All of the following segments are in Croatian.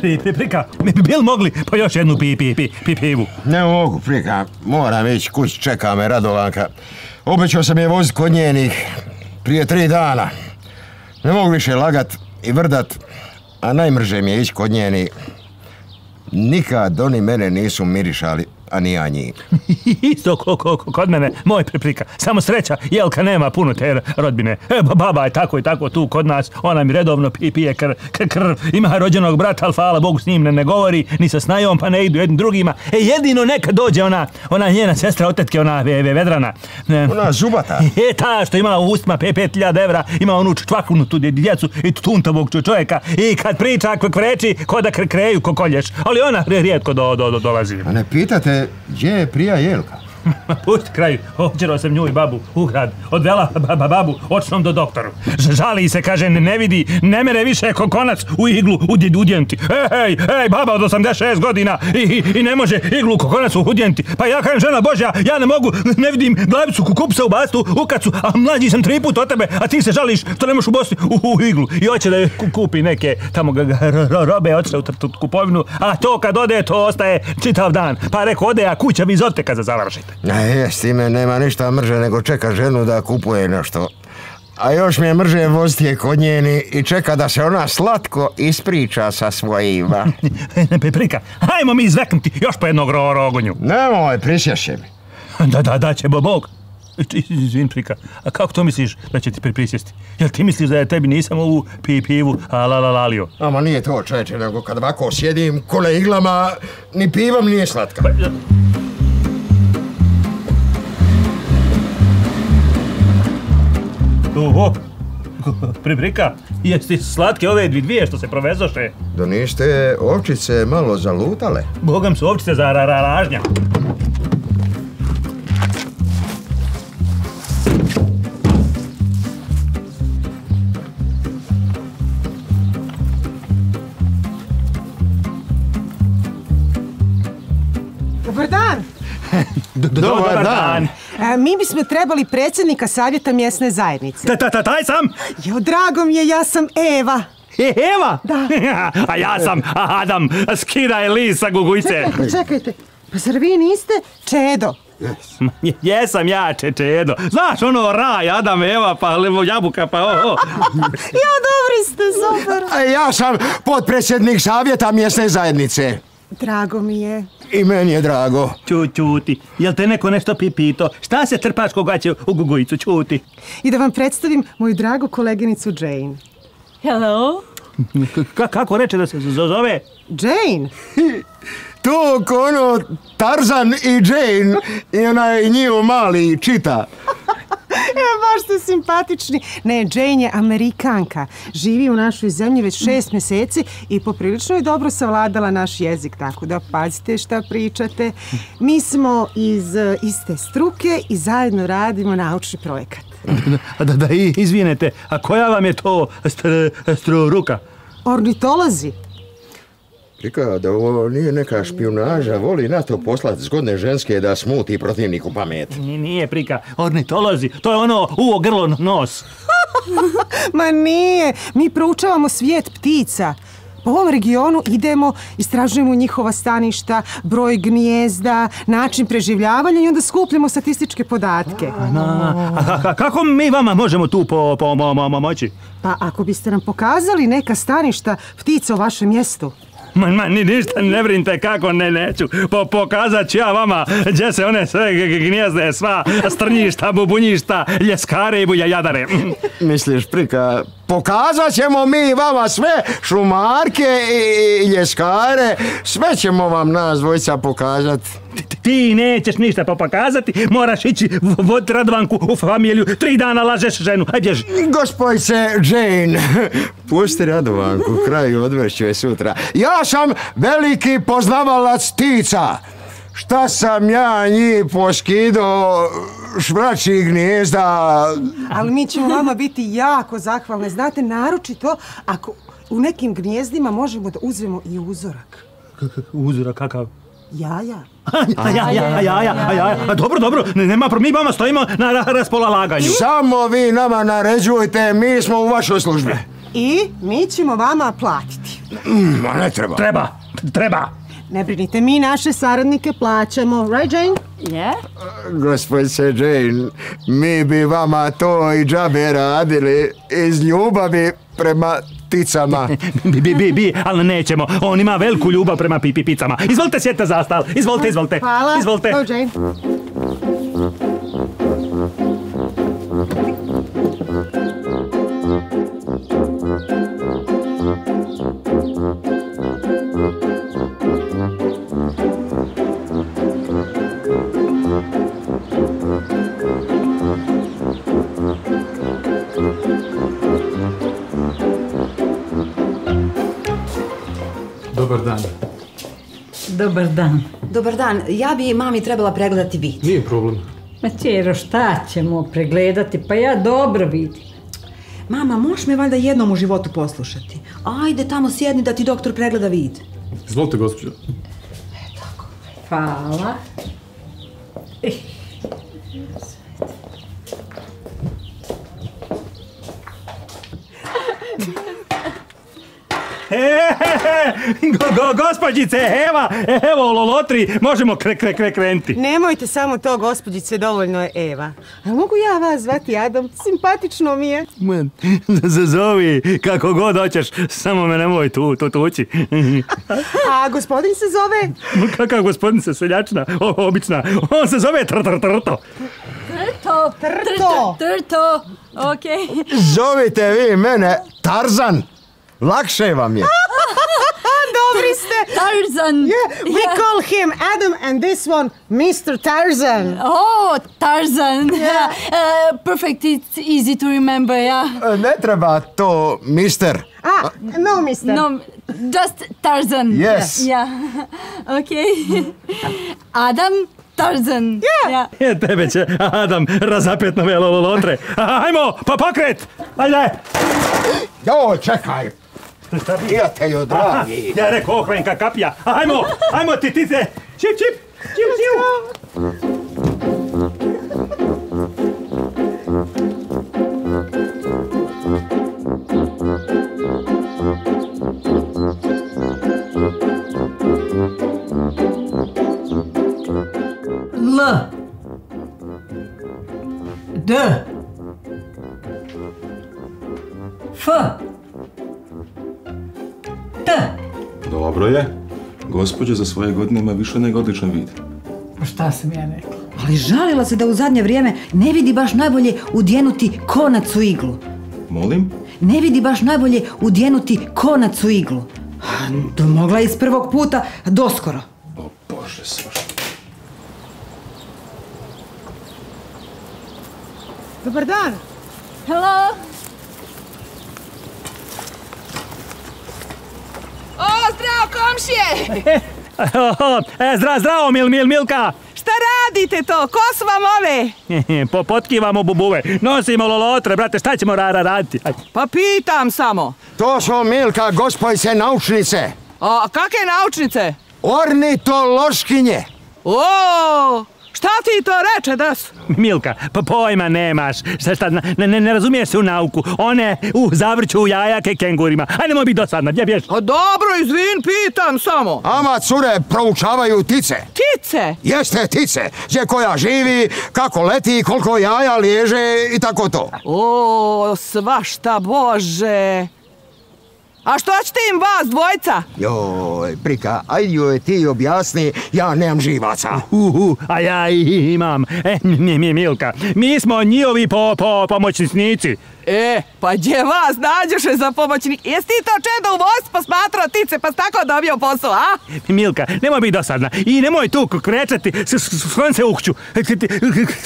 Pri, pri, pri, prika, bil mogli po još jednu pi, pi, pi, pi, pivu. Ne mogu, prika, moram ići kući, čeka me Radovanka. Obećao sam je vozit kod njenih prije tri dana. Ne mogu više lagat i vrdat, a najmrže mi je ići kod njeni. Nikad oni mene nisu mirišali, a ni ja njih. Isto ko, ko, ko- kod mene, moj priprika. Samo sreća, Jelka nema puno te rodbine. E, ba- baba je tako i tako tu kod nas, ona mi redovno pi, pije kr, kr, krv. Ima rođenog brata, ali hvala Bogu s njim ne, ne govori, ni sa snajom, pa ne idu jednim drugima. E, jedino neka dođe ona, ona njena sestra od tetke, ona ve, ve, Vedrana. Ne. Ona zubata. E, ta što imala u ustima 5000 evra, ima onu čvaknu tu dje- djecu i tuntovog ču- čovjeka i kad priča kod kreći, ko da kre- kreju ko kolješ. Ali ona rijetko do, do, do, dolazi. A ne pitate, gdje je prija Jelka? Pusti kraj, ođerao sam nju i babu u grad, odvela ba- ba- babu očnom do doktoru. Žali se, kaže, ne, vidi, ne mere više ko konac u iglu udje- udjenti. Ej, ej, baba od 86 godina i, i, ne može iglu ko konac udjenti. Pa ja kažem, žena Božja, ja ne mogu, ne vidim glavicu kukupsa u bastu, u kacu, a mlađi sam tri put od tebe, a ti se žališ što ne možeš u Bosni u, u iglu. I hoće da kupi neke tamo robe, otišle u kupovinu, a to kad ode, to ostaje čitav dan. Pa reko, ode, a kuća vi izodite kad se završite. Je, s time nema ništa mrže nego čeka ženu da kupuje nešto. A još mi je mrže voziti je kod njeni i čeka da se ona slatko ispriča sa svojima. Ne prika, hajmo mi izveknuti još po jednog ro rogonju. Nemoj, prisješi mi. Da, da, da će bo Bog. Izvin prika, a kako to misliš da će ti pri- prisjesti? Jel ti misliš da ja tebi nisam ovu pi, pivu a la la lalio? Ama nije to čeče, nego kad ovako sjedim kole iglama, ni pivom nije slatka. Oho, priprika, jesi slatke ove dvi dvije što se provezoše? Da niste ovčice malo zalutale? Bogam su ovčice za ra, ra, ražnja. Dobar dan. Dobar dan. E, mi bismo trebali predsjednika savjeta mjesne zajednice. Ta, ta, ta, taj sam? Jo, drago mi je, ja sam Eva. E, Eva? Da. a ja sam Adam, skidaj lisa gugujce. Čekajte, čekajte. Pa zar vi niste Čedo? Ma, je- Jesam ja, Čečedo. Znaš ono raj, Adam, Eva, pa levo jabuka, pa o, o. Ja, dobri ste, super. Ja sam potpredsjednik savjeta mjesne zajednice. Drago mi je. I meni je drago. Ču, čuti. Jel te neko nešto pipito? Šta se trpaš koga će u gugujicu? Čuti. I da vam predstavim moju dragu koleginicu Jane. Hello? Ka- kako reče da se zove? Jane? Tu ko ono Tarzan i Jane i onaj njihov mali čita. E, baš ste simpatični. Ne, Jane je Amerikanka. Živi u našoj zemlji već šest mjeseci i poprilično je dobro savladala naš jezik, tako da pazite šta pričate. Mi smo iz e, iste struke i zajedno radimo naučni projekat. Da, da, da, izvinete, a koja vam je to str, struruka? Ornitolozi. Rika da ovo nije neka špionaža, voli na to poslat zgodne ženske da smuti protivniku pamet. Ni- Nije prika, ornitolozi, to je ono uvo grlo nos. Ma nije, mi proučavamo svijet ptica. Po ovom regionu idemo, istražujemo njihova staništa, broj gnijezda, način preživljavanja i onda skupljamo statističke podatke. Na, a, ka- ka- kako mi vama možemo tu po, po, mo, mo, mo- moći? Pa ako biste nam pokazali neka staništa ptica u vašem mjestu. Ma, ma, ni, ništa ne brinite kako ne neću. Po, pokazat ću ja vama gdje se one sve g- g- gnijezde, sva strnjišta, bubunjišta, ljeskare i bujajadare. Misliš, prika, pokazat ćemo mi vama sve šumarke i ljeskare, sve ćemo vam nas dvojica pokazat. Ti- nećeš ništa pa pokazati, moraš ići v- voditi Radovanku u familiju, tri dana lažeš ženu, aj bježi. Gospodice Jane, pusti Radovanku, kraju odvrću je sutra. Ja sam veliki poznavalac ptica. Šta sam ja njih poskido švračih gnijezda? Ali mi ćemo vama biti jako zahvalne. Znate, naročito ako u nekim gnjezdima možemo da uzmemo i uzorak. Uzora kakav? Jaja. A ja, ja, ja, ja, ja, ja, ja. Dobro, dobro, ne- nema, pro- mi vama stojimo na ra- raspolaganju. Samo vi nama naređujte, mi smo u vašoj službi. I mi ćemo vama platiti. Ma ne treba. Treba, treba. Ne brinite, mi naše saradnike plaćamo. Right, Jane? Je? Gospodice Jane, mi bi vama to i džabe radili iz ljubavi prema ticama. Bi, bi, bi, bi, ali nećemo. On ima veliku ljubav prema pipi picama. Izvolite, sjedite za stal. Izvolite, izvolite. Hvala. Izvolite. Go, Dobar dan. Dobar dan. Dobar dan, ja bi mami trebala pregledati vid. Nije problem. Ma Čero, šta ćemo pregledati? Pa ja dobro vidim. Mama, možeš me valjda jednom u životu poslušati? Ajde tamo sjedni da ti doktor pregleda vid. Izvolite, gospođo. Hvala. E, go, go, gospođice, Eva, evo lolotri, možemo kre, kre, kre, krenuti. Nemojte samo to, gospođice, dovoljno je Eva. A mogu ja vas zvati Adam? Simpatično mi je. Zovi, kako god hoćeš, samo me nemoj tu, tu tući. A gospodin se zove? Kakav gospodin se seljačna, o, obična, on se zove tr, tr, trto. Trto. Trto. Trto. Okej. Zovite vi mene Tarzan. Lakše vam je. Dobri ste. Tarzan. Yeah, we call him Adam and this one Mr. Tarzan. Oh, Tarzan. Uh, perfect, it's easy to remember, ja. Ne treba to, mister. Ah, no, mister. No, just Tarzan. Yes. Ja. Okej. Adam Tarzan. Ja. Je, tebe će Adam razapet na velo lolotre. Hajmo, pa pokret, ajde. Jo, čekaj. Prijatelju, dragi. Ja rekao okrenka kapija. Hajmo, hajmo ti tice. Čip, čip, čip, čip. L. D. F. Dobro je. Gospođa za svoje godine ima više nego odličan vid. Pa šta sam ja rekla? Ali žalila se da u zadnje vrijeme ne vidi baš najbolje udjenuti konac u iglu. Molim? Ne vidi baš najbolje udjenuti konac u iglu. To mogla je iz prvog puta doskoro. O Bože svaš. Dobar dan. Hello. O, zdravo komšije! E, zdrav, zdravo, Mil, Mil, Milka. Šta radite to? Ko su vam ove? Po, potkivamo bubuve, nosimo lolotre, brate, šta ćemo ra, ra- raditi? Aj. Pa pitam samo. To su Milka, gospodice naučnice. A kakve naučnice? Ornitološkinje. O, šta ti to reče das? Milka, pa pojma nemaš. Šta, šta, ne, ne, ne razumiješ se u nauku. One u zavrću jajake kengurima. Ajde, nemoj biti dosadna, gdje bješ? A dobro, izvin, pitam samo. Ama cure proučavaju tice. Tice? Jeste tice, gdje koja živi, kako leti, koliko jaja liježe i tako to. O, svašta, bože. A što ćete im vas dvojca? Joj, prika, ajde joj ti objasni, ja nemam živaca. Uhu, a ja i imam. E, mi, mi, Milka, mi smo njihovi po, po, pomoćnici. E, pa gdje vas nađoše za pomoćnik? Jesi ti to čedo u vojsku posmatrao tice pa si tako dobio posao, a? Milka, nemoj biti dosadna. I nemoj tu krećati, s, s, s kojom se ukću. Ti- ti-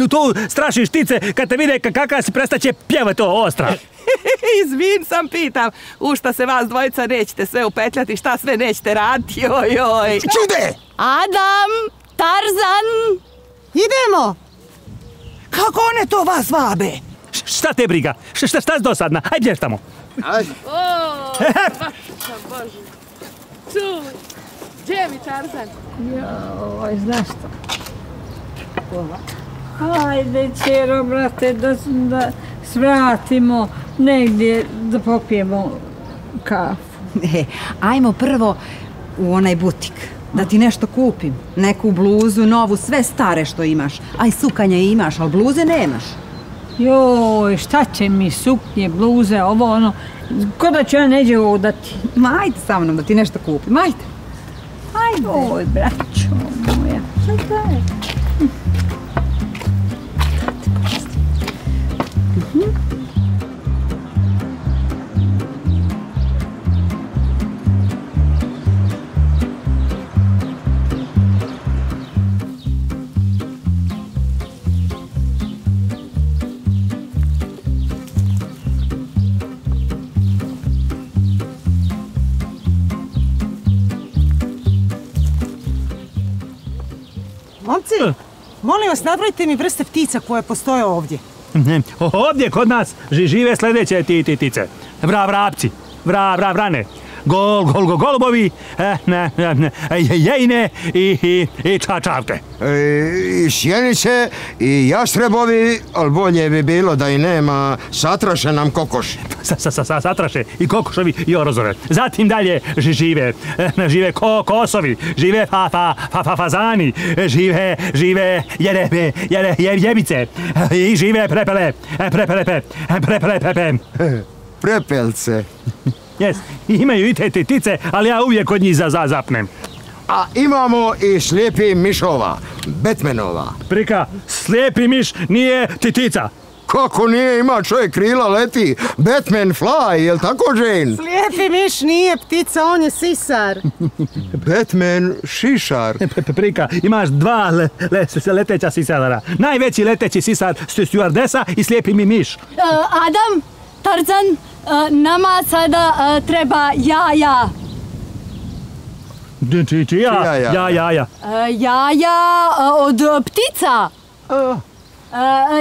Tu, strašiš tice, kad te vide ka- kaka si prestaće pjevati to ostra. Izvin sam pitam, u šta se vas dvojica nećete sve upetljati, šta sve nećete raditi, joj, joj. Čude! Adam Tarzan. Idemo. Kako one to vas vabe? Šta te briga? Šta, šta si dosadna? Aj bješ tamo. Gdje je mi Tarzan? Joj, znaš što? Hajde, čero, brate, da, da svratimo negdje da popijemo kafu. E, ajmo prvo u onaj butik. Da ti nešto kupim. Neku bluzu, novu, sve stare što imaš. Aj, sukanja imaš, ali bluze nemaš. Joj, šta će mi suknje, bluze, ovo ono, ko da ću ja neđe udati. Ma, ajde sa mnom da ti nešto kupim, ajde. Ajde. Oj, braćo moja. Šta to molim vas, nabrojite mi vrste ptica koje postoje ovdje. Ovdje kod nas ži- žive sljedeće ti ti tice. Vra, vrapci, vra, vra, vrane, gol, gol, gol, golubovi, e, ne, ne, ne, je- jejne i, i, i čačavke. E, I sjenice, i jastrebovi, ali bolje bi bilo da i nema, satraše nam kokoši. Sa, sa, sa, sa, satraše i kokošovi i orozove. Zatim dalje ži- žive, e, žive ko, kosovi, žive fa, fa, fa, fa, fazani, e, žive, žive jerebe, jere, je, jebice e, i žive prepele, e, prepele, pe, e, prepele, pepe. Prepelce. Jes, imaju i te ti- tice, ali ja uvijek od njih za, za, zapnem. A imamo i slijepi mišova, Batmanova. Prika, slijepi miš nije titica. Kako nije ima čovjek krila leti? Batman fly, jel tako Jane? Slijepi miš nije ptica, on je sisar. Batman šišar. Prika, imaš dva le, le, leteća sisara. Najveći leteći sisar stu- stewardesa i slijepi mi miš. E, Adam, Tarzan, e, nama sada e, treba jaja. Či, či, čija? Čija jaja? Ja, ja, ja. E, Jaja e, od e, ptica. E,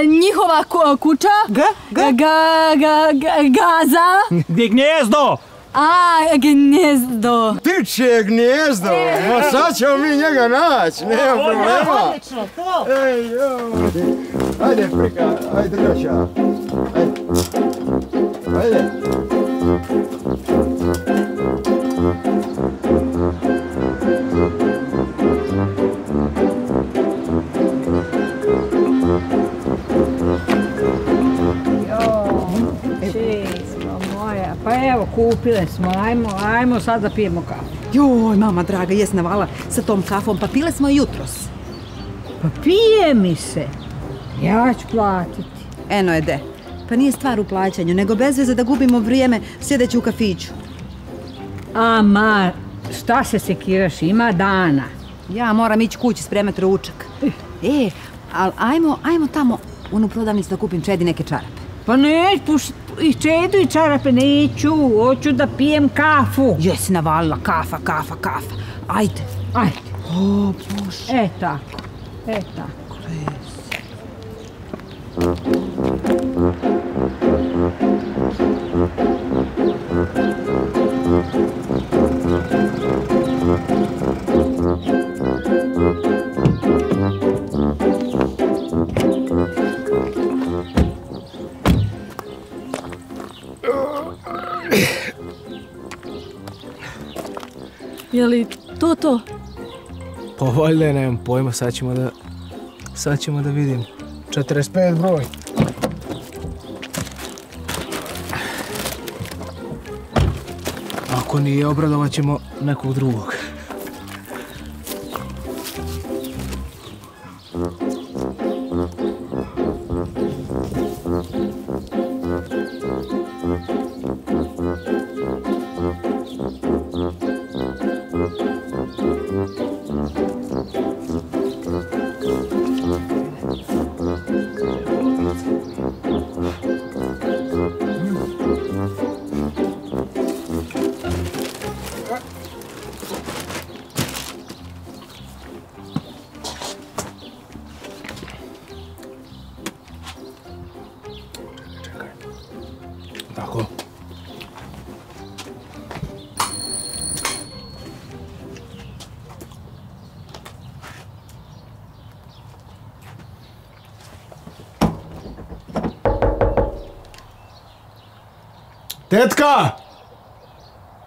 Njihova ku- kuća. G, G? Ga, ga, ga, gaza. Gdje gnjezdo? A, gnjezdo. Ptičje gnijezdo, ma sad ćemo mi njega naći, nema problema. Odlično, to. Ej, joj. Ajde, prika, ajde, držat moja, pa evo kupile smo, ajmo, ajmo sad da pijemo kafu. Joj, mama draga, jes navala sa tom kafom, pa pile smo jutros. Pa pije mi se. Ja ću platiti. Eno je de. Pa nije stvar u plaćanju, nego bez veze da gubimo vrijeme sjedeći u kafiću. Ama, šta se sekiraš, ima dana. Ja moram ići kući spremati ručak. E, ali ajmo, ajmo tamo u onu prodavnicu da kupim čedi neke čarape. Pa neć, i čedu i čarape neću, hoću da pijem kafu. Jesi navalila, kafa, kafa, kafa. Ajde. Ajde. O, Bože. E tako, e tako. Je li to to? Pa valjda nemam pojma, sad ćemo da... Sad ćemo da vidim. 45 broj. Ako nije, obradovat ćemo nekog drugog.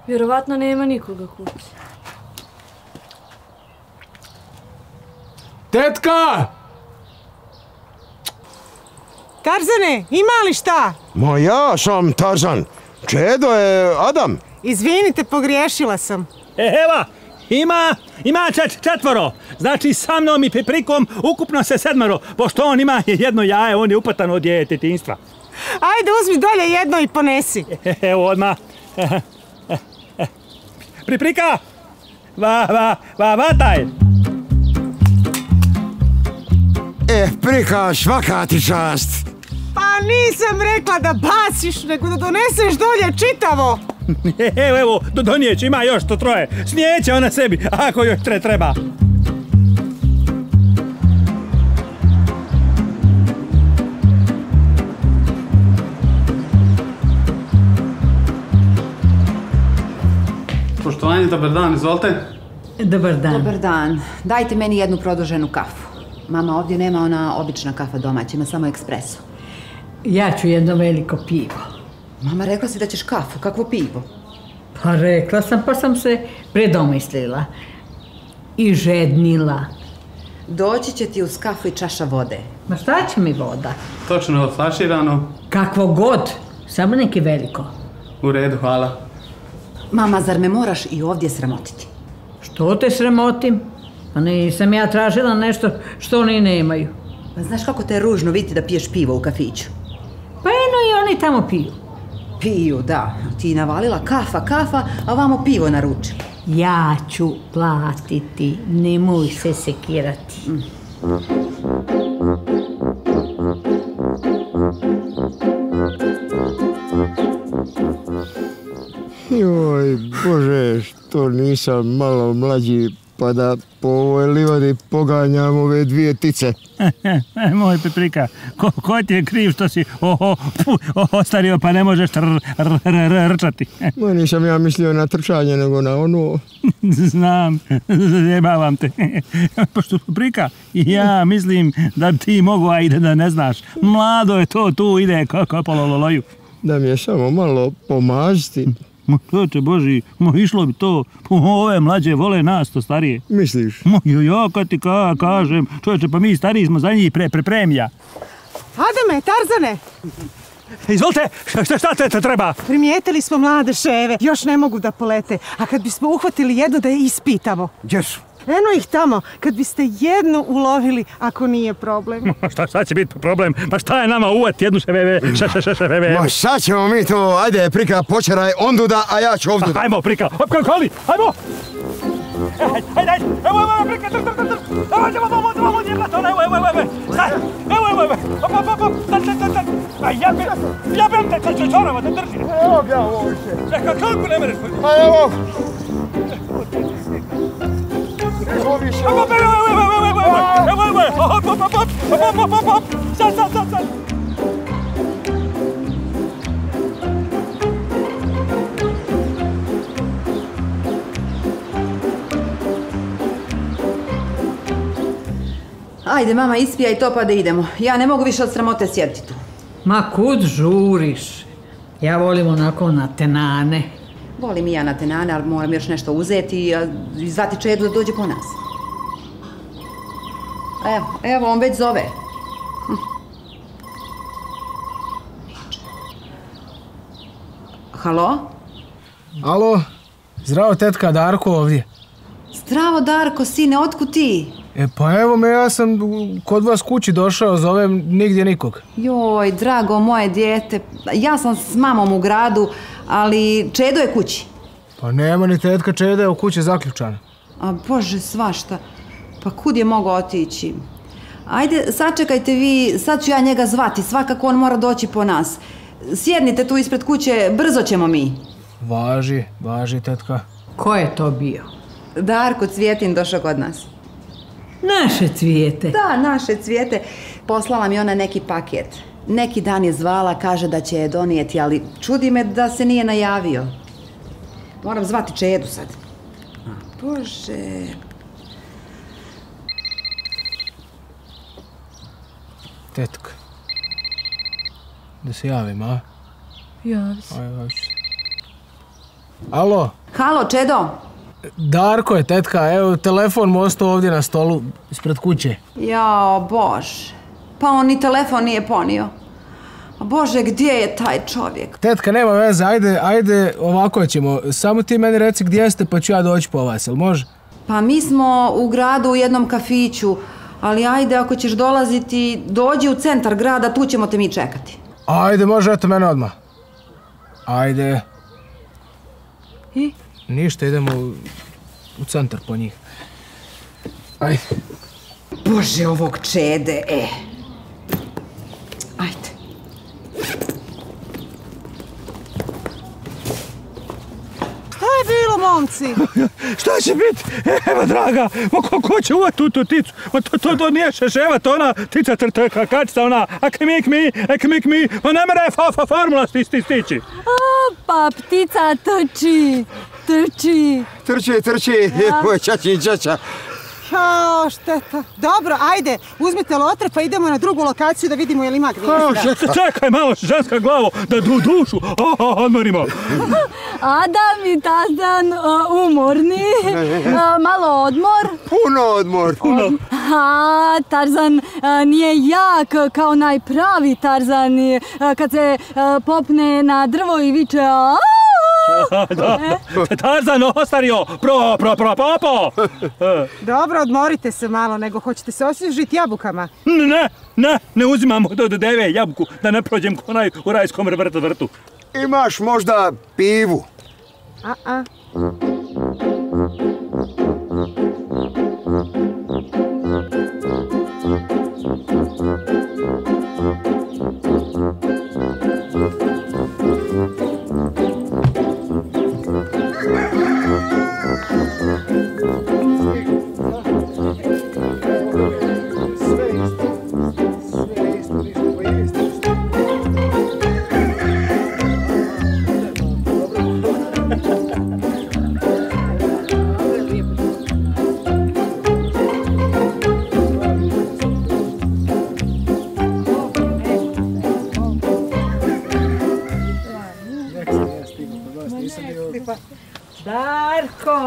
Vjerovatno nema nikoga kući. Tetka! Tarzane, ima li šta? Ma ja sam Tarzan. Čedo je Adam. Izvinite, pogriješila sam. E, Evo, ima, ima čet, četvoro. Znači sa mnom i Peprikom ukupno se sedmero, pošto on ima jedno jaje, on je upatan od djetinjstva. Ajde, uzmi dolje jedno i ponesi. Evo odmah. Priprika! Va, va, va, vataj! E, prika, svaka ti čast. Pa nisam rekla da baciš, nego da doneseš dolje čitavo. Evo, evo, do, donijeć, ima još to troje. Snijeće ona sebi, ako joj tre, treba. Poštovanje, dobar dan, izvolite. Dobar dan. Dobar dan. Dajte meni jednu produženu kafu. Mama, ovdje nema ona obična kafa domaća, ima samo ekspreso. Ja ću jedno veliko pivo. Mama, rekla si da ćeš kafu, kakvo pivo? Pa rekla sam, pa sam se predomislila. I žednila. Doći će ti uz kafu i čaša vode. Ma šta će mi voda? Točno flaširano. Kakvo god, samo neki veliko. U redu, hvala. Mama, zar me moraš i ovdje sramotiti? Što te sramotim? Pa nisam ja tražila nešto što oni nemaju. Pa znaš kako te je ružno vidjeti da piješ pivo u kafiću? Pa eno i oni tamo piju. Piju, da. Ti navalila kafa, kafa, a vamo pivo naručila. Ja ću platiti, nemoj se sekirati. Joj, Bože, što nisam malo mlađi, pa da po ovoj livadi poganjam ove dvije tice. Moj Peprika, ko, ko ti je kriv što si o, o, pu, o, ostario pa ne možeš rčati? Ma nisam ja mislio na trčanje, nego na ono. Znam, zajebavam te. Pošto Peprika, ja mislim da ti mogu, a i da ne znaš. Mlado je to, tu ide kako polololoju. Da mi je samo malo pomaziti. Ma će Boži, mo išlo bi to, ove mlađe vole nas to starije. Misliš? Jo, ja kad ti ka, kažem, čovječe, pa mi stariji smo za njih pre, pre premija. Adame, Tarzane, Izvolite, šta, šta, šta te, te treba? primijetili smo mlade ševe, još ne mogu da polete. A kad bismo uhvatili jednu da je ispitamo. Gdje su? Eno ih tamo, kad biste jednu ulovili, ako nije problem. Ma šta, šta će biti problem? Ma šta je nama uvati jednu ševeve, še, še, še, ševeve? Ma sad ćemo mi to, ajde prika, počeraj onduda, a ja ću ovduda. Ajmo, prika, hop, koli, koli, ajmo! Ajde, ajde, ajde, evo, evo, evo, prika, tr, tr, tr, tr, evo, ajde, evo, evo, evo, evo, evo, evo, evo, evo, staj, evo, evo, evo, hop, hop, hop, hop, staj, staj, staj, staj, a jebem, jebem te, čaj, čorava, da drži. Evo ga ovo više. Čekaj, kako ne mereš? A evo. Više. Evo, evo, evo, evo, evo, evo. Ajde, mama, ispijaj to pa da idemo. Ja ne mogu više od sramote sjediti tu. Ma kud žuriš? Ja volim onako na tenane. Volim i ja na tenane, ali moram još nešto uzeti i zvati Čedu da dođe po nas. Evo, evo, on već zove. Hm. Halo? Alo, zdravo tetka, Darko ovdje. Zdravo, Darko, sine, otkud ti? E pa evo me, ja sam kod vas kući došao, zovem nigdje nikog. Joj, drago moje dijete, ja sam s mamom u gradu, ali Čedo je kući. Pa nema ni tetka Čeda je u kući zaključana. A bože, svašta. Pa kud je mogao otići? Ajde, sačekajte vi, sad ću ja njega zvati, svakako on mora doći po nas. Sjednite tu ispred kuće, brzo ćemo mi. Važi, važi tetka. Ko je to bio? Darko Cvjetin došao kod nas. Naše cvijete. Da, naše cvijete. Poslala mi ona neki paket. Neki dan je zvala, kaže da će je donijeti, ali čudi me da se nije najavio. Moram zvati Čedu sad. A, Bože... Tetka. Da se javim, a? Javi se. Alo, Halo, Čedo. Darko je tetka, evo telefon mu ostao ovdje na stolu ispred kuće. Jao, Bože. Pa on ni telefon nije ponio. Bože, gdje je taj čovjek? Tetka, nema veze, ajde, ajde, ovako ćemo. Samo ti meni reci gdje ste pa ću ja doći po vas, jel može? Pa mi smo u gradu u jednom kafiću, ali ajde ako ćeš dolaziti, dođi u centar grada, tu ćemo te mi čekati. Ajde, može, eto mene odmah. Ajde. I? Ništa, idemo u, centar po njih. Ajde. Bože, ovog čede, e. Ajde. Šta je bilo, momci? Šta će biti? Evo, draga, ma ko, ko će uvat tu tu ticu? Ma to, to, to nije šeševa, to ona tica tr, tr, kačica, ona, ak mik mi, ak mik mi, ma ne mere fa, fa, formula sti, sti, stići. A, pa ptica trči, trči. Trči, trči, moj čačin čača. Jao, šteta. Dobro, ajde, uzmite lotre pa idemo na drugu lokaciju da vidimo je li ima A, gnjezda. še- čekaj malo, ženska glavo, da du, dušu, odmorimo. Adam i Tarzan a, umorni, A, malo odmor. Puno odmor. Puno. A, Tarzan a, nije jak kao najpravi Tarzan kad se a, popne na drvo i viče a, da, Tarzan ostario, pro, pro, pro, popo. Dobro, odmorite se malo, nego hoćete se osvježiti jabukama. Ne, ne, ne uzimamo do, do deve jabuku, da ne prođem ko onaj u rajskom vrtu vrtu. Imaš možda pivu? A,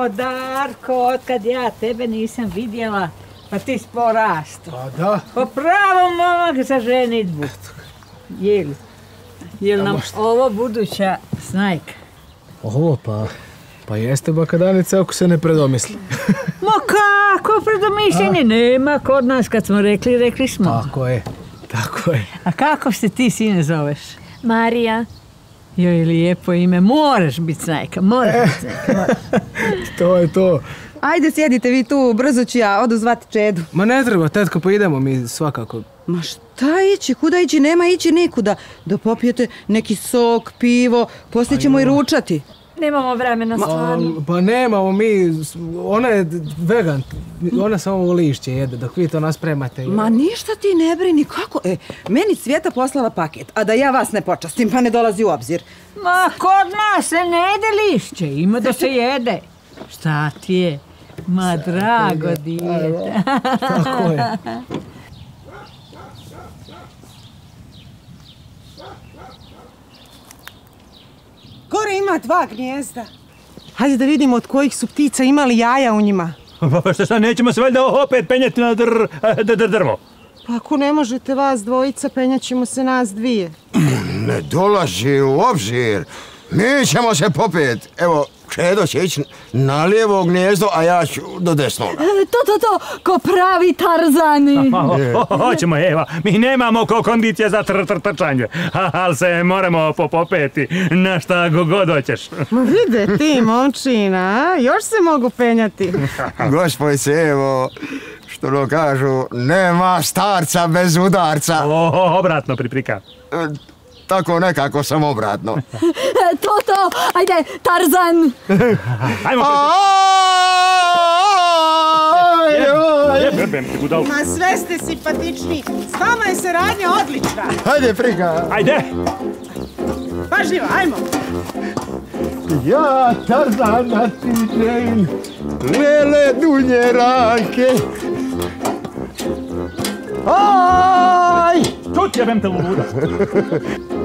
Darko, otkad ja tebe nisam vidjela, pa ti si porastao. Pa da. Po pravom momak za ženitbu. Jel? Jel nam ovo buduća snajka? Ovo pa, pa jeste baka Danica ako se ne predomisli. Ma kako predomišljenje? Nema kod nas kad smo rekli, rekli smo. Tako je, tako je. A kako se ti sine zoveš? Marija. Joj, lijepo ime. Moraš biti snajka, moraš biti snajka. To je to. Ajde, sjedite vi tu, brzo ću ja, odu zvati Čedu. Ma ne treba, tetko, pa idemo mi svakako. Ma šta ići, kuda ići, nema ići nikuda. Da popijete neki sok, pivo, poslije ćemo i ručati. Nemamo vremena stvarno. Pa nemamo mi, ona je vegan, ona samo lišće jede, dok vi to naspremate. Ma ništa ti ne brini, kako? E, meni Svijeta poslala paket, a da ja vas ne počastim, pa ne dolazi u obzir. Ma kod nas se ne jede lišće, ima da se jede. Šta ti je? Ma drago dijete. Tako je. Gore ima dva gnjezda. Hajde da vidimo od kojih su ptica imali jaja u njima. Pa šta, šta, nećemo se valjda opet penjeti na dr, dr, dr, drvo. Pa ako ne možete vas dvojica, penjat ćemo se nas dvije. Ne dolazi u obzir. Mi ćemo se popet. Evo, Čedo će ići na lijevo gnjezdo, a ja ću do desnog. E, To, to, to, ko pravi Tarzani. Ho- hoćemo, Eva, mi nemamo ko kondicije za tr, tr, trčanje, ali se moramo po- popeti na šta go- god hoćeš. Vide ti, momčina, još se mogu penjati. Gospodice, evo, što ono kažu, nema starca bez udarca. O, obratno priprika. Tako nekako sam obratno. To, to, ajde, Tarzan. Ajmo. Ma sve ste simpatični. S vama je saradnja odlična. Hajde, frika. Ajde. Pažljivo, ajmo. Ja, Tarzana ti želim, lele dunje ranke. Aj! Čut jebem te luda.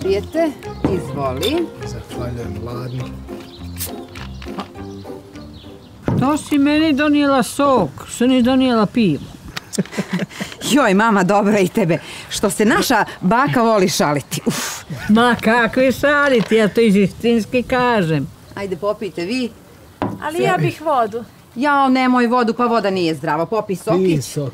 popijete. Izvoli. Zahvaljujem, ladno. To si meni donijela sok, što ni donijela pivo. Joj, mama, dobro i tebe. Što se naša baka voli šaliti. Uf. Ma kakvi šaliti, ja to iz istinski kažem. Ajde, popijte vi. Ali ja bih vodu. Jao, nemoj vodu, pa voda nije zdrava. Popi sokić. Pi sok.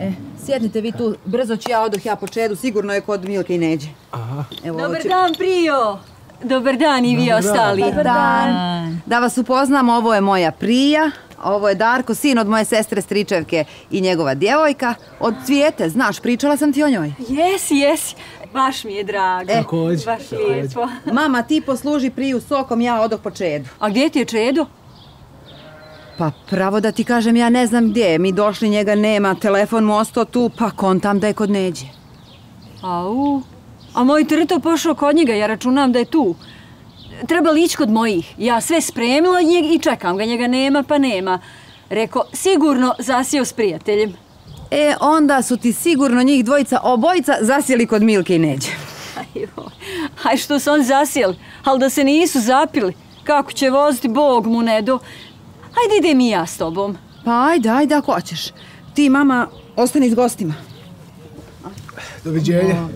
E, sjednite vi tu, brzo ću ja odoh ja po čedu, sigurno je kod Milke i Neđe. Aha. Evo, Dobar će- dan, Prio. Dobar dan i vi ostali. Dobar dan. Da vas upoznam, ovo je moja prija, ovo je Darko, sin od moje sestre Stričevke i njegova djevojka. Od Cvijete, znaš, pričala sam ti o njoj. Jesi, jesi. Baš mi je drago. Također, Baš lijepo. Mama, ti posluži priju sokom, ja odoh po čedu. A gdje ti je Čedo? Pa pravo da ti kažem, ja ne znam gdje je. Mi došli, njega nema, telefon mu ostao tu, pa kontam da je kod Neđe. Au. A moj trto pošao kod njega, ja računam da je tu. Treba li ići kod mojih? Ja sve spremila njeg i čekam ga, njega nema pa nema. Reko, sigurno zasio s prijateljem. E, onda su ti sigurno njih dvojica, obojica, zasjeli kod Milke i Neđe. Aj što su on zasjeli, ali da se nisu zapili. Kako će voziti, Bog mu ne do. Ajde idem i ja s tobom. Pa ajde, ajde ako hoćeš. Ti, mama, ostani s gostima. Doviđenja.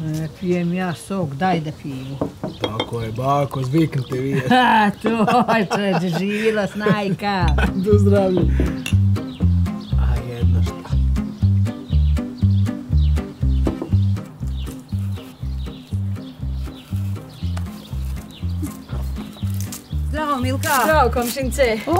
Ne pijem ja sok, daj da pijem. Tako je, bako, zviknite vi. Ha, to je čeđe, živjela snajka. Do zdravlja. Zdravo, Milka. Zdravo, komšince. O,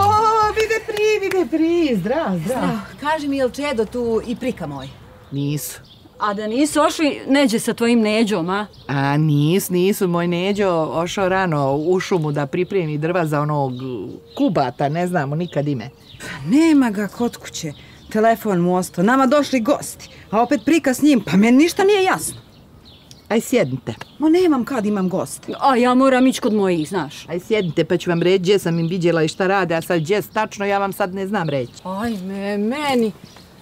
vide pri, vide pri. Zdrav, zdrav. Kaži mi, jel Čedo tu i prika moj? Nisu. A da nisu ošli neđe sa tvojim neđom, a? A nis, nisu. Moj neđo ošao rano u šumu da pripremi drva za onog kubata, ne znamo nikad ime. Nema ga kod kuće. Telefon mu ostao. Nama došli gosti. A opet prika s njim. Pa meni ništa nije jasno. Aj sjednite. Ma nemam kad imam goste. A ja moram ići kod mojih, znaš. Aj sjednite pa ću vam reći gdje sam im vidjela i šta rade, a sad gdje tačno ja vam sad ne znam reći. Ajme, meni.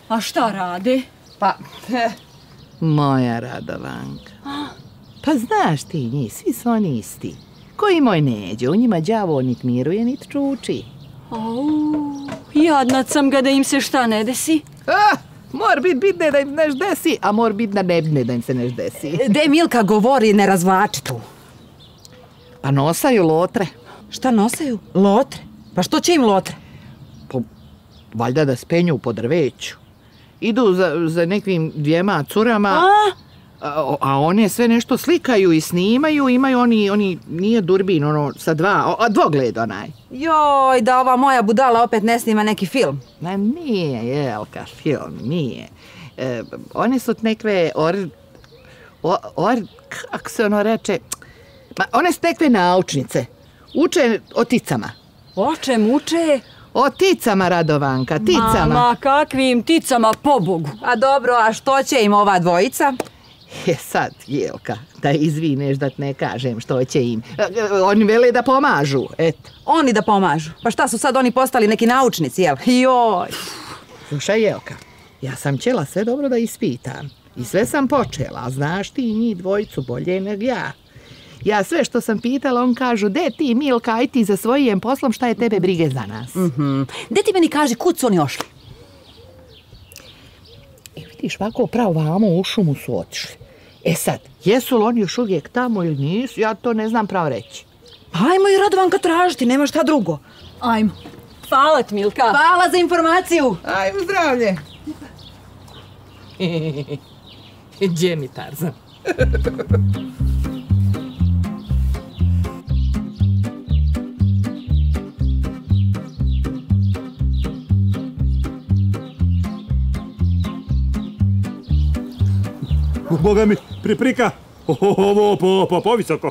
A šta rade? Pa, moja Radovanka. Pa znaš ti njih, svi su oni isti. Koji moj neđe, u njima đavo nit miruje, nit čuči. Au, jadnat sam ga da im se šta ne desi. Ah, mor bit bitne da im neš desi, a mor bit na nebne da im se neš desi. De Milka govori, ne razvlači tu. Pa nosaju lotre. Šta nosaju? Lotre. Pa što će im lotre? Po, valjda da spenju po drveću. Idu za, za nekim dvijema curama, A? A, a one sve nešto slikaju i snimaju, imaju oni, oni nije durbin, ono, sa dva, a dvogled onaj. Joj, da ova moja budala opet ne snima neki film. Ma nije, Jelka, film, nije. E, one su nekve or, or, or, kako se ono reče, ma one su nekve naučnice. Uče o ticama. O čem uče? O ticama, Radovanka, ticama. Mama, kakvim ticama, pobogu. A dobro, a što će im ova dvojica? E sad, Jelka, da izvineš da ne kažem što će im. E, e, Oni vele da pomažu, eto. Oni da pomažu. Pa šta su sad oni postali neki naučnici, jel? Joj. Slušaj, Jelka, ja sam ćela sve dobro da ispitam. I sve sam počela, a znaš ti njih dvojicu bolje nego ja. Ja sve što sam pitala, on kažu, de ti Milka, aj ti za svojim poslom, šta je tebe brige za nas? Mhm. De ti meni kaži, kud su oni ošli? I vidiš, ovako pravo vamo u šumu su otišli. E sad, jesu li oni još uvijek tamo ili nisu, ja to ne znam pravo reći. Ajmo i Radovanka tražiti, nema šta drugo. Ajmo. Hvala ti, Milka. Hvala za informaciju. Ajmo zdravlje. Gdje mi Tarzan? Boga mi, priprika. Ovo po, po, povisoko.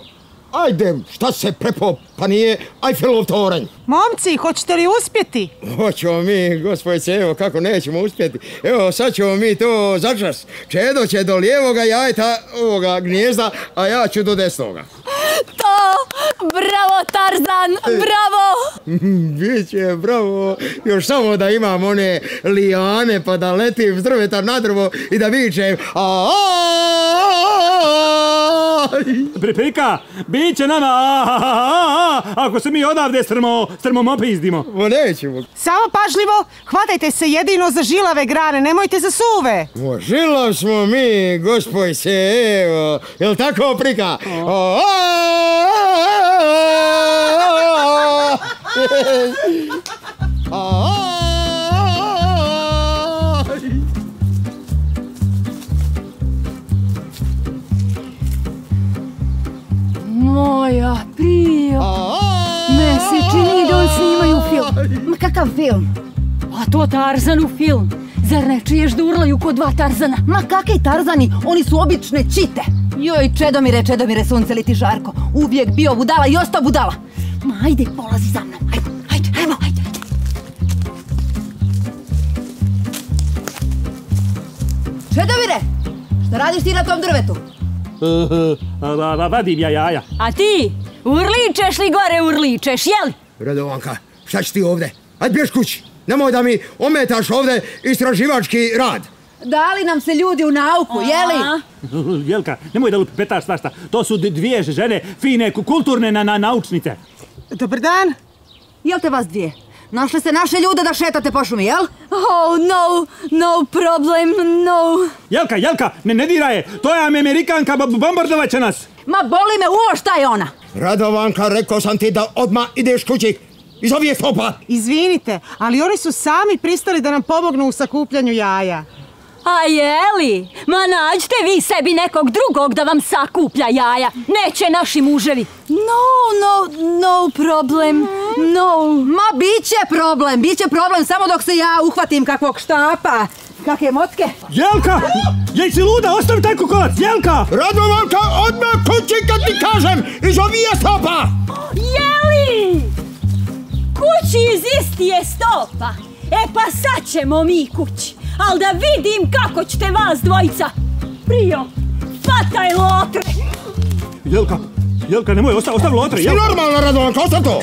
Ajde, šta se prepo, pa nije Eiffelov toranj. Momci, hoćete li uspjeti? Hoćemo mi, gospodice, evo kako nećemo uspjeti. Evo, sad ćemo mi to začas. Čedo će do lijevoga jajta ovoga gnijezda, a ja ću do desnoga. Bravo, Tarzan! Bravo! Biće, bravo. Još samo da imam one lijane pa da letim s drveta na drvo i da vičem. A, Pripika, bit će nama, a, a, a, a, ako se mi odavde strmo, strmom opizdimo. Ma nećemo. Samo pažljivo, hvatajte se jedino za žilave grane, nemojte za suve. O, žilav smo mi, gospod se, evo. Jel tako, prika? O, a, Moja prio. Me se čini da on snimaju film. Ma kakav film? A to Tarzanu film. Zar ne čuješ da urlaju ko dva Tarzana? Ma kakvi Tarzani, oni su obične čite. Joj, Čedomire, Čedomire, sunce li ti žarko. Uvijek bio budala i ostao budala. Ma ajde, polazi za mnom. Ajde, ajde, ajmo, ajde. Čedomire, šta radiš ti na tom drvetu? Va- va- Vadim ja jaja. A ti, urličeš li gore urličeš, jel? Radovanka, šta ćeš ti ovde? Ajde bješ kući. Nemoj da mi ometaš ovde istraživački rad. Dali nam se ljudi u nauku, jeli? Jelka, nemoj da lupetaš svašta. To su dvije žene, fine, ku- kulturne na, na, naučnice. Dobar dan. Jel te vas dvije? Našli ste naše ljude da šetate po šumi, jel? Oh, no, no problem, no. Jelka, Jelka, ne, ne diraj je. To je Amerikanka, bombardovat će nas. Ma boli me uvo šta je ona? Radovanka, rekao sam ti da odmah ideš kući. Iz ovih stopa. Izvinite, ali oni su sami pristali da nam pomognu u sakupljanju jaja. A jeli? Ma nađite vi sebi nekog drugog da vam sakuplja jaja. Neće naši muževi. No, no, no problem, no. Ma bit će problem, bit će problem samo dok se ja uhvatim kakvog štapa. Kakve motke? Jelka! Jej si luda, ostavi taj kukolac, Jelka! Radovanka, odmah kući kad ti kažem. Iz ovih stopa. Jeli? Kući iz istije stopa. E pa sad ćemo mi kući. Al da vidim kako ćete vas dvojica. Prio, fataj lotre. Jelka, Jelka, nemoj, ostavi, ostavi lotre, Si Jelka. normalna, Radovanka, ostav to.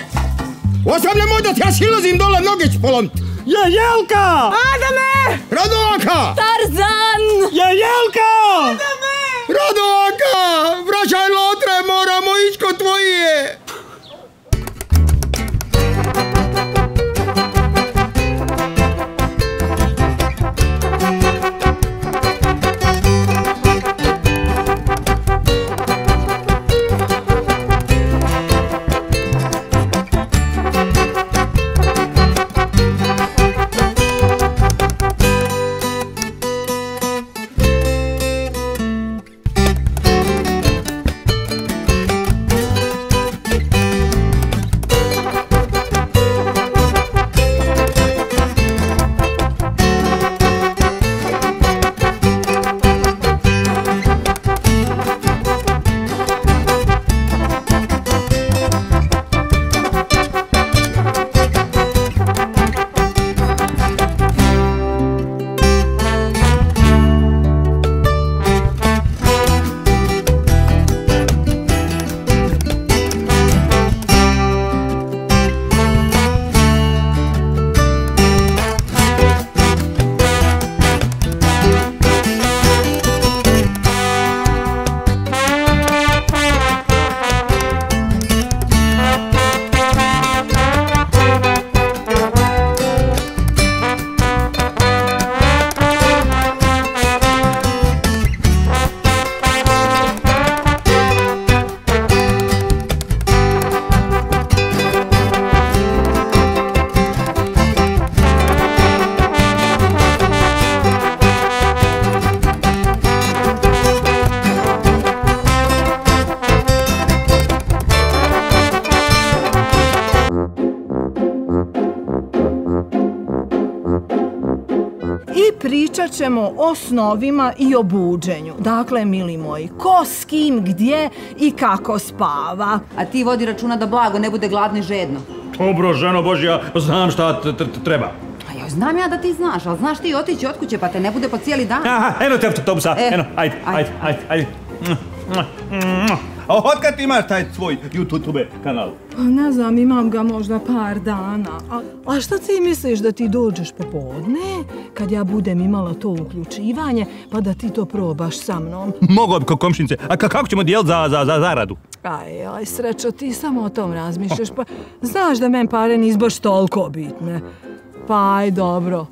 Ostav nemoj da ti ja silazim dole noge ću polomit. Je, Jelka! Adame! Radovanka! Tarzan! Je, Jelka! Radovanka! Vraćaj lotre, moramo ići kod tvoje. Ćemo o snovima i o buđenju. Dakle, mili moji, ko s kim, gdje i kako spava. A ti vodi računa da blago ne bude gladno i žedno. Dobro, ženo Božja, znam šta treba. A joj, znam ja da ti znaš, ali znaš ti otići od kuće pa te ne bude po cijeli dan. Aha, eno te autobusa, E, eno, ajde, ajde, ajde, ajde, A otkad imaš taj svoj YouTube kanal? Pa ne znam, imam ga možda par dana. A, a šta ti misliš da ti dođeš popodne, kad ja budem imala to uključivanje, pa da ti to probaš sa mnom? Mogu bi ko komšinice. A ka- kako ćemo dijeliti za, za, za zaradu? Aj, aj, srećo, ti samo o tom razmišljaš, pa znaš da men pare nis baš toliko bitne. Pa aj, dobro,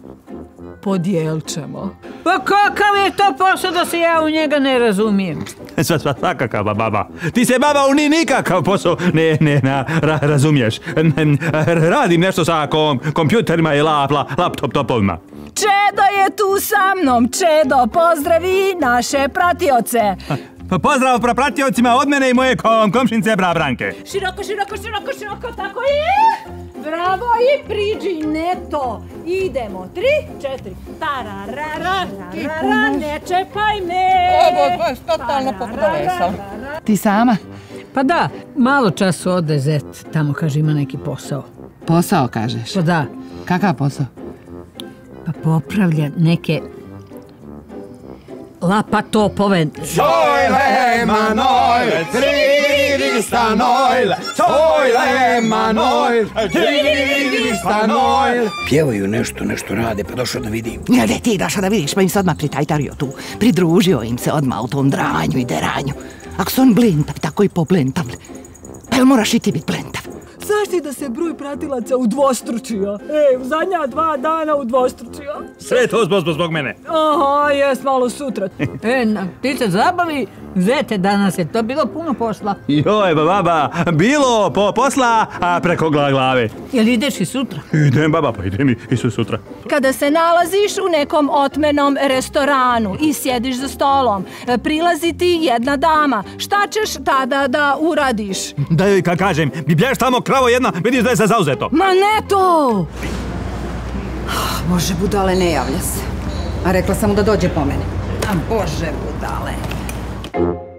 podijelit ćemo. Pa kakav je to posao da se ja u njega ne razumijem? Sva, sva, svakakav baba. Ti se baba u ni nikakav posao ne, ne na, ra- razumiješ. N- n- Radim nešto sa kom, kompjuterima i lap, la, laptop topovima. Čedo je tu sa mnom, Čedo, pozdravi naše pratioce. Pa Pozdrav pra- pratiocima od mene i moje kom, komšinice bra Branke. Široko, široko, široko, široko, tako je. Bravo i priđi, neto. Idemo, tri, četiri. Tararara, rarara, ne čepaj me. Ovo baš totalno pokolesao. Ti sama? Pa da, malo času ode zet, tamo kaže ima neki posao. Posao kažeš? Pa da, Kakav posao? pa popravlja neke lapatopove. Soile Emanuel, trigista noil, Soile Emanuel, trigista noil. Pjevaju nešto, nešto rade, pa došao da vidim. Ja, de ti došao da vidiš, pa im se odmah pritajtario tu. Pridružio im se odmah u tom dranju i deranju. Ako su oni blentavi, tako i poblentavli. Pa jel moraš i ti bit blentav? Znaš ti da se broj pratilaca udvostručio? Ej, u zadnja dva dana udvostručio. Sve to zbog, zbog, mene. Aha, jes malo sutra. E, na, ti se zabavi, zete danas je to bilo puno posla. Joj, ba, baba, bilo po posla a preko gla- glave. Jel ideš i sutra? Idem, baba, pa idem i, i sutra. Kada se nalaziš u nekom otmenom restoranu i sjediš za stolom, e, prilazi ti jedna dama, šta ćeš tada da uradiš? Da joj ka kažem, bi bješ tamo kravo jedna, vidiš da je se zauzeto. Ma ne to! Bože, budale, ne javlja se. A rekla sam mu da dođe po mene. A Bože, budale. Thank you.